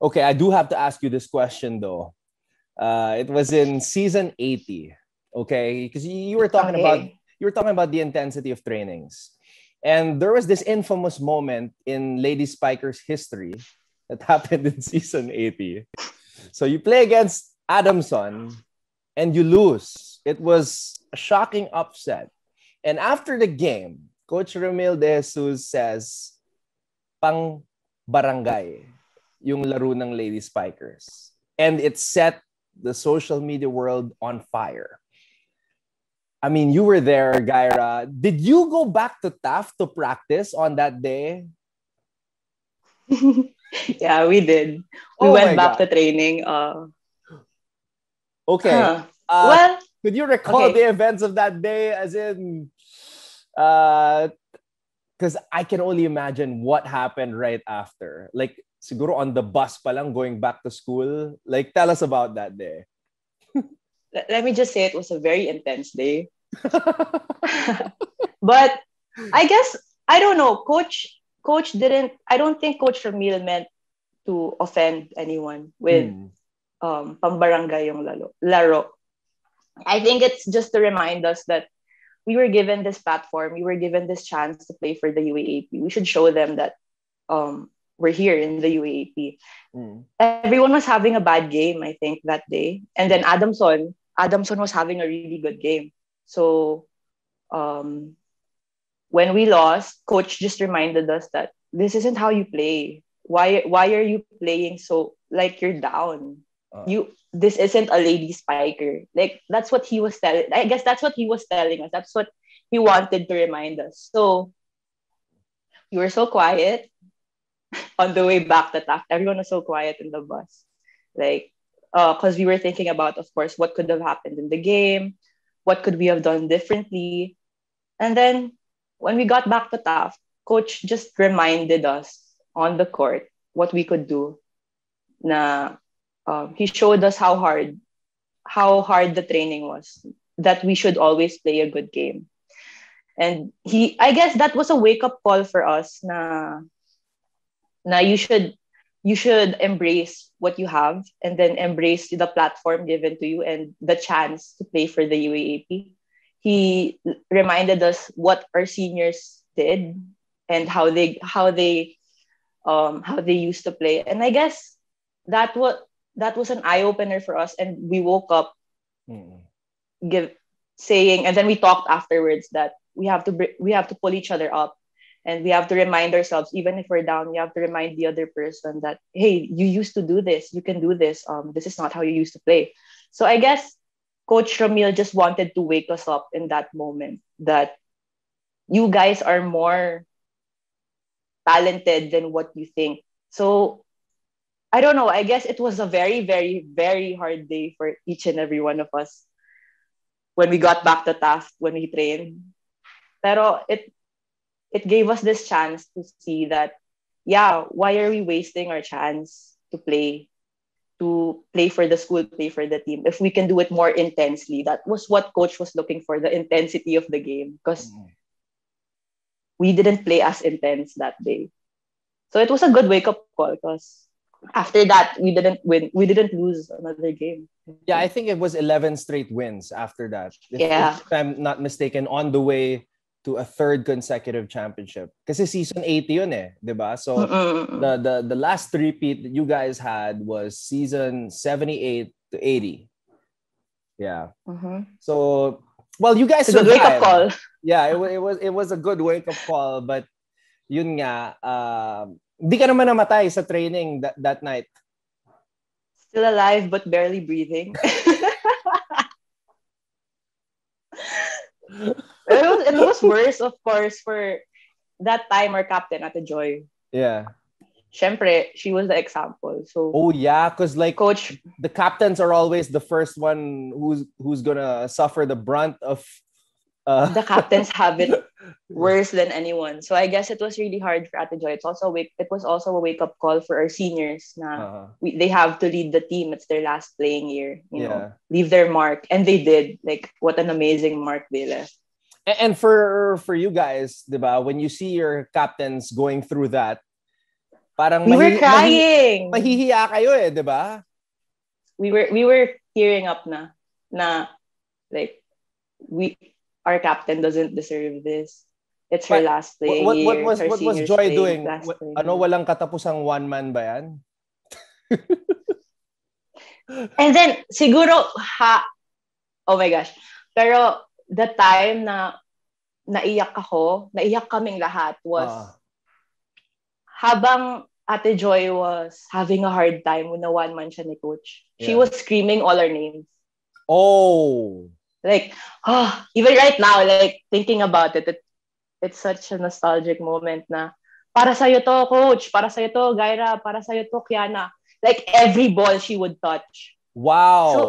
Okay, I do have to ask you this question though. Uh, it was in season 80. Okay, because you were talking okay. about you were talking about the intensity of trainings. And there was this infamous moment in Lady Spiker's history that happened in season 80. So you play against Adamson and you lose. It was a shocking upset. And after the game, Coach Ramil De Jesus says, pang barangay yung laro ng Lady Spikers. And it set the social media world on fire. I mean, you were there, Gyra. Did you go back to Taft to practice on that day? yeah, we did. We oh went back God. to training. Uh, okay. Huh. Uh, well, could you recall okay. the events of that day? As in, because uh, I can only imagine what happened right after. Like, siguro on the bus pa lang going back to school. Like, tell us about that day. let me just say it was a very intense day. but I guess I don't know. Coach Coach didn't. I don't think Coach Ramil meant to offend anyone with mm. um, pambarangay yung lalo, laro. I think it's just to remind us that we were given this platform, we were given this chance to play for the UAAP. We should show them that um, we're here in the UAAP. Mm. Everyone was having a bad game, I think, that day. And then Adamson, Adamson was having a really good game. So um, when we lost, coach just reminded us that this isn't how you play. Why why are you playing so like you're down? Uh, you this isn't a lady spiker. Like that's what he was telling. I guess that's what he was telling us. That's what he wanted to remind us. So we were so quiet on the way back to Taft. Everyone was so quiet in the bus. Like because uh, we were thinking about, of course, what could have happened in the game, what could we have done differently. And then when we got back to Taft, coach just reminded us on the court what we could do. Na um, he showed us how hard how hard the training was that we should always play a good game and he i guess that was a wake up call for us na na you should you should embrace what you have and then embrace the platform given to you and the chance to play for the UAAP. He reminded us what our seniors did and how they how they um how they used to play. And I guess that what that was an eye opener for us and we woke up mm. give saying and then we talked afterwards that we have to we have to pull each other up and we have to remind ourselves even if we're down we have to remind the other person that hey you used to do this. You can do this. Um this is not how you used to play. So i guess coach ramil just wanted to wake us up in that moment that you guys are more talented than what you think. So i don't know. I guess it was a very very very hard day for each and every one of us when we got back to Taft when we trained. Pero it it gave us this chance to see that, yeah, why are we wasting our chance to play, to play for the school, play for the team, if we can do it more intensely? That was what coach was looking for, the intensity of the game, because mm-hmm. we didn't play as intense that day. So it was a good wake up call because after that we didn't win we didn't lose another game yeah i think it was 11 straight wins after that if, yeah if i'm not mistaken on the way to a third consecutive championship. Kasi season 80 yun eh, 'di ba? So the the the last repeat that you guys had was season 78 to 80. Yeah. Mm-hmm. So well, you guys a wake up call. Yeah, it, it was it was a good wake up call but yun nga uh, hindi ka naman namatay sa training that, that night. Still alive but barely breathing. it was worse, of course, for that time our captain Ate Joy. Yeah. Syempre, she was the example. So Oh yeah, because like coach the captains are always the first one who's who's gonna suffer the brunt of uh... the captains have it worse than anyone. So I guess it was really hard for Ate Joy. It's also wake it was also a wake up call for our seniors. Na uh-huh. we, they have to lead the team. It's their last playing year. You yeah. know, leave their mark, and they did. Like what an amazing mark they left and for for you guys, diba, when you see your captains going through that, Parang we were crying. Mahi, mahihiya kayo eh, 'di ba? We were we were tearing up na na like we our captain doesn't deserve this. It's her But, last day. What, what, was what was Joy doing? Ano walang katapusang one man ba yan? And then siguro ha Oh my gosh. Pero the time na naiyak ako, naiyak kaming lahat was uh. habang Ate Joy was having a hard time when one man siya ni coach. She yeah. was screaming all our names. Oh. Like, oh, even right now, like thinking about it, it it's such a nostalgic moment na para sa'yo to, coach, para sa'yo to, Gaira, para sa'yo to, Kiana. Like every ball she would touch. Wow. So,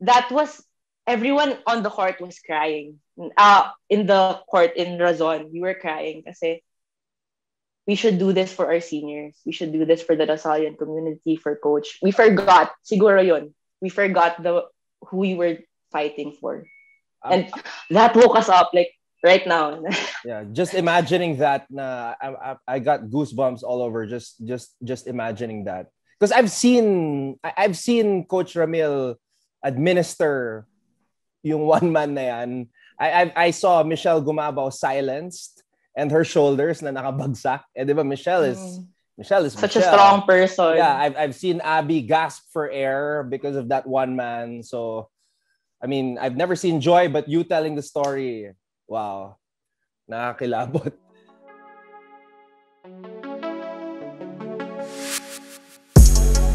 that was everyone on the court was crying. Uh, in the court in Razon, we were crying kasi we should do this for our seniors. We should do this for the Lasallian community, for coach. We forgot, siguro yun. We forgot the who we were fighting for. Um, and that woke us up like right now. yeah, just imagining that na I, I, I got goosebumps all over just just just imagining that. Because I've seen I've seen Coach Ramil administer yung one man na yan. I, I, I saw Michelle Gumabao silenced and her shoulders na nakabagsak. Eh, di ba, Michelle is, mm. Michelle is Such Michelle. a strong person. Yeah, I've, I've seen Abby gasp for air because of that one man. So, I mean, I've never seen Joy, but you telling the story, wow, nakakilabot.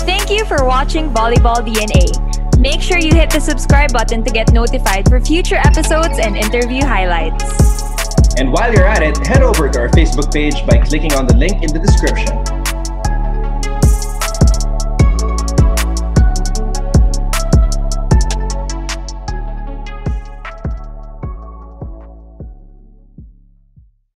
Thank you for watching Volleyball DNA. Make sure you hit the subscribe button to get notified for future episodes and interview highlights. And while you're at it, head over to our Facebook page by clicking on the link in the description.